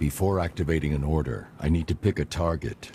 Before activating an order, I need to pick a target.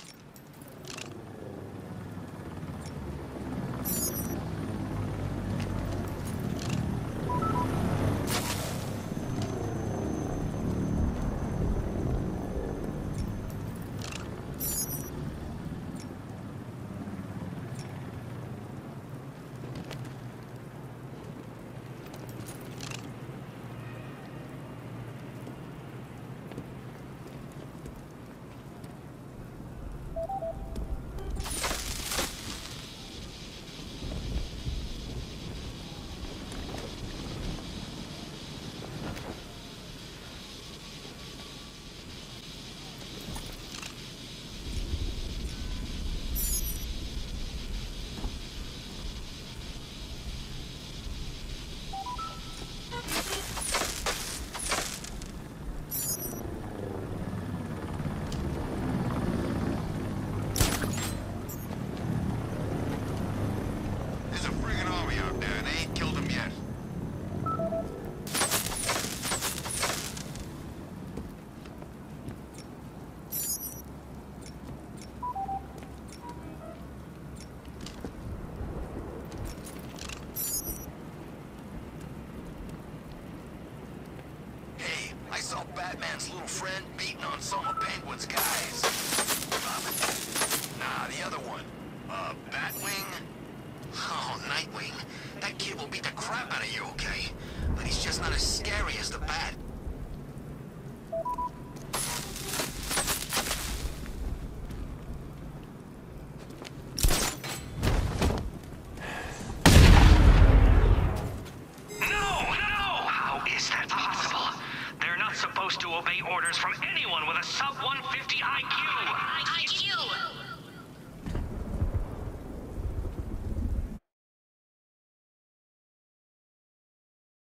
Batman's little friend beating on some of Penguin's guys. Nah, the other one. Uh, Batwing? Oh, Nightwing. That kid will beat the crap out of you, okay? But he's just not as scary as the Bat. Supposed to obey orders from anyone with a sub-150 IQ! IQ!